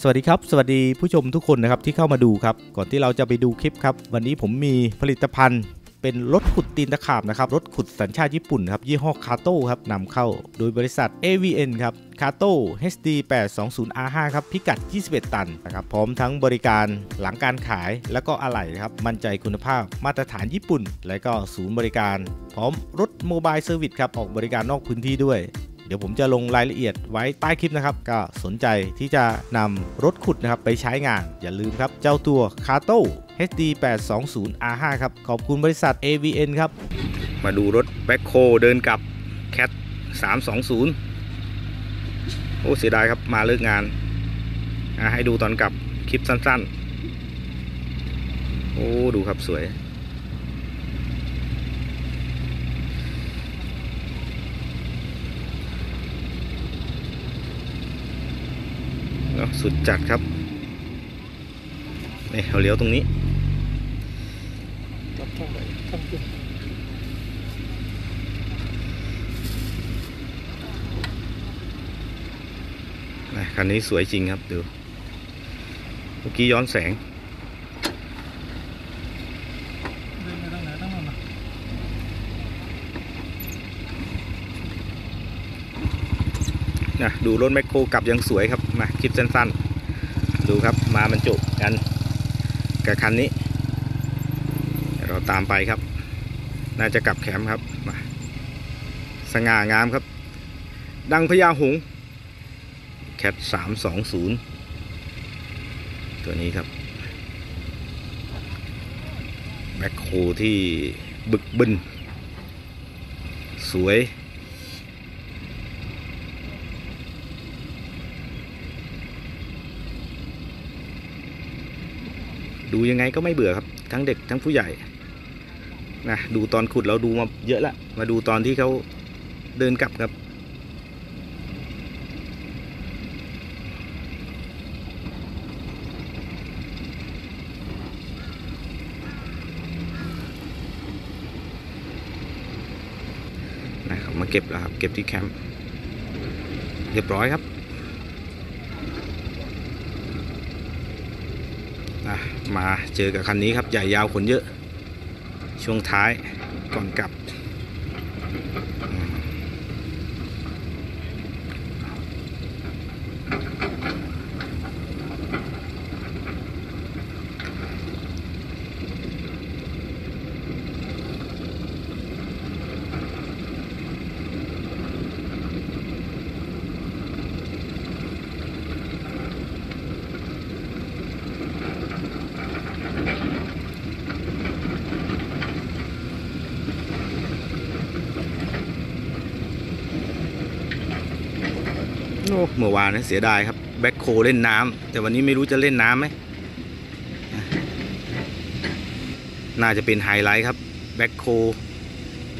สวัสดีครับ สวัสดีผู้ชมทุกคนนะครับที่เข้ามาดูครับ ก่อนที่เราจะไปดูคลิปครับ วันนี้ผมมีผลิตภัณฑ์เป็นรถขุดตีนตะขาบนะครับ รถขุดสัญชาติญี่ปุ่นครับ ยี่ห้อคาโต้ครับนำเข้าโดยบริษัท AVN ครับคาโต้ HD 820 R5 ครับ พิกัด 21 ตันนะครับ พร้อมทั้งบริการหลังการขายแล้วก็อะไหล่ครับ มั่นใจคุณภาพมาตรฐานญี่ปุ่น และก็ศูนย์บริการ พร้อมรถโมบายเซอร์วิสครับ ออกบริการนอกพื้นที่ด้วย เดี๋ยวผมจะลงรายละเอียดไว้ใต้คลิปนะครับ ก็สนใจที่จะนำรถขุดนะครับไปใช้งาน อย่าลืมครับเจ้าตัวคาโต้ HD 820 R5 ครับ ขอบคุณบริษัท AVN ครับ มาดูรถแบ็คโคเดินกับ Cat 320 โอ้เสียดายครับมาเลิกงาน ให้ดูตอนกลับคลิปสั้นๆ โอ้ ดูครับสวย เนอะสุดจัดครับนี่เราเลี้ยวตรงนี้รับช่องไหนช่องขึ้นนะคันนี้สวยจริงครับดู เมื่อกี้ย้อนแสง เดินไปทางไหนทั้งนั้นนะ นะดูรถแมคโครกลับยังสวยครับมาคลิปสั้นๆ ดูครับมาบรรจุกันกับคันนี้ เราตามไปครับ น่าจะกลับแคมป์ครับมาสง่างามครับ ดังพญาหงแคทสามสองศูนย์ตัวนี้ครับแมคโครที่บึกบึนสวย ดูยังไงก็ไม่เบื่อครับ ทั้งเด็กทั้งผู้ใหญ่นะดูตอนขุดเราดูมาเยอะละมาดูตอนที่เขาเดินกลับครับ นะครับมาเก็บแล้วครับ เก็บที่แคมป์เรียบร้อยครับะมาเจอกับคันนี้ครับใหญ่ยาวขนเยอะ ช่วงท้ายก่อนกลับ เมื่อวานนะเสียดายครับ แบ็คโคเล่นน้ำแต่วันนี้ไม่รู้จะเล่นน้ำไหมน่าจะเป็นไฮไลท์ครับ แบ็คโค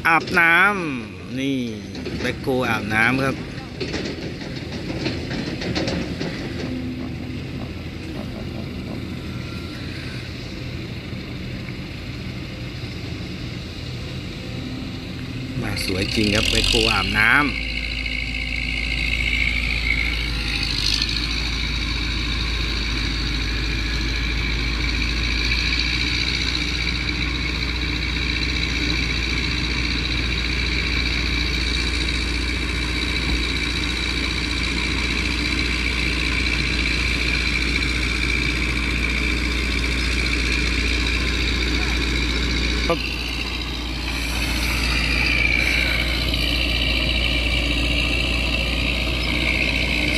อาบน้ำนี่แบ็คโคอาบน้ำครับมาสวยจริงครับแบ็คโคอาบน้ำ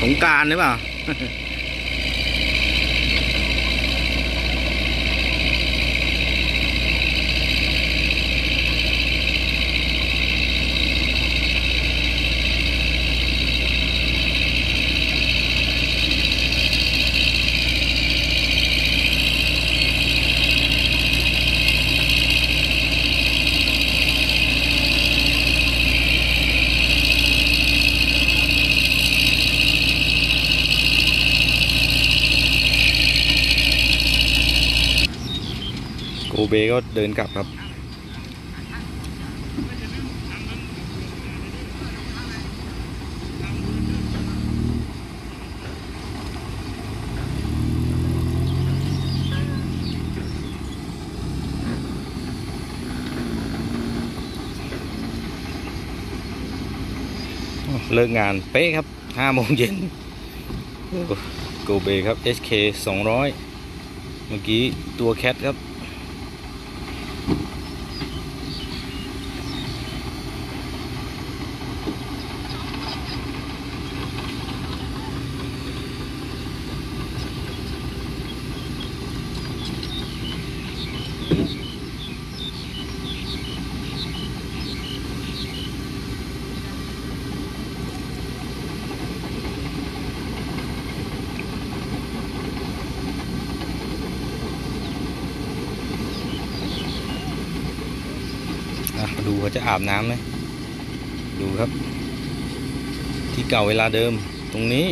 สงการหรือเปล่า โกเบก็เดินกลับครับ เลิกงานเป๊ะครับห้าโมงเย็นโกเบครับ SK 200 เมื่อกี้ตัวแคทครับะมาดูเขาจะอาบน้ำไหมดูครับ ที่เก่าเวลาเดิมตรงนี้